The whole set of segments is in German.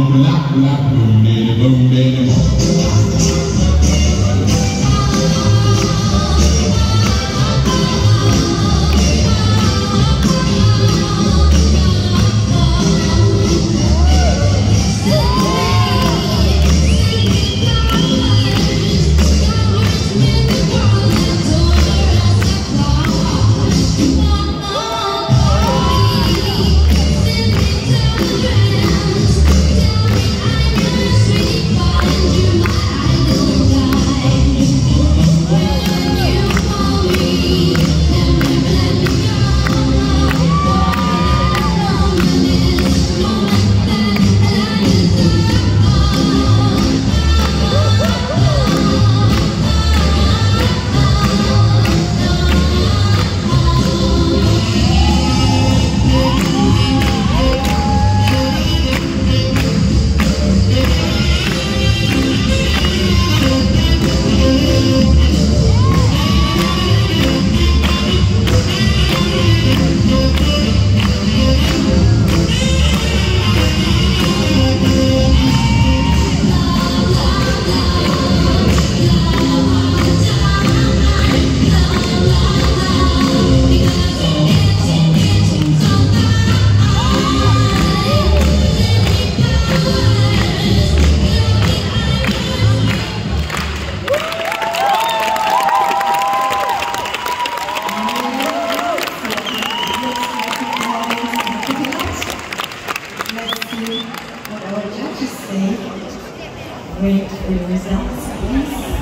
bla, bla, bla. Wait for the results, please.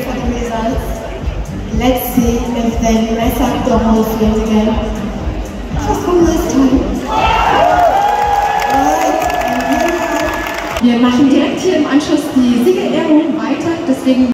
wait for the results. Let's see if they mess up the whole field again. Just one last time. Wir machen direkt hier im Anschluss die Siegerehrung weiter, deswegen